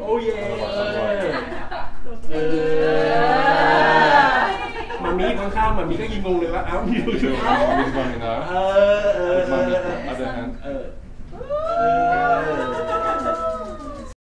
โอ้เย่ออมามีข้างๆมามีก็ยิงงงเลยว่าเอ้าอยู่ This one เออเออเออเอ other hand. อ